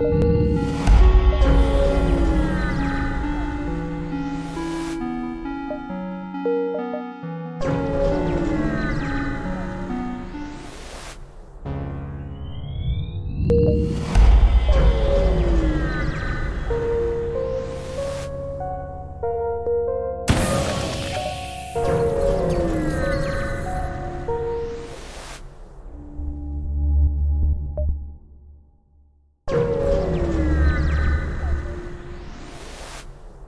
you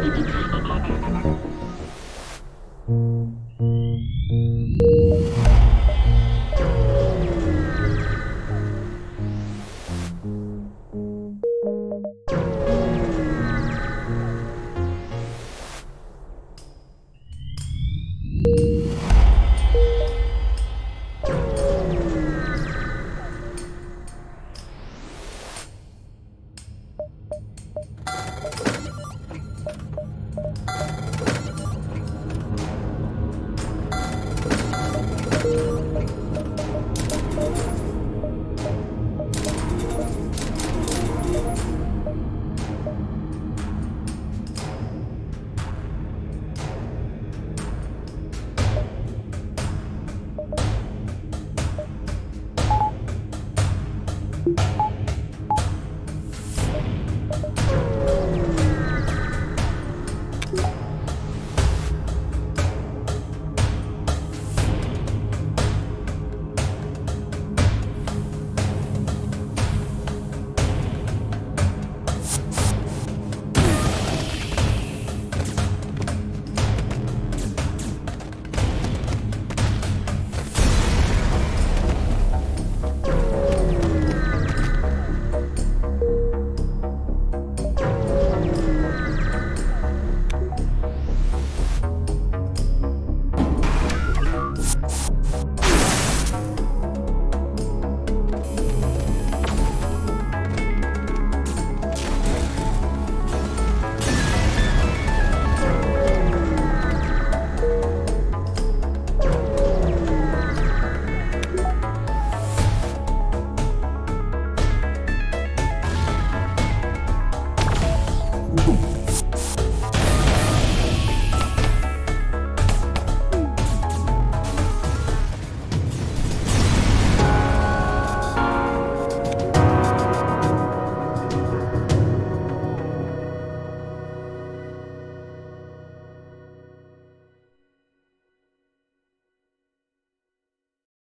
It's a.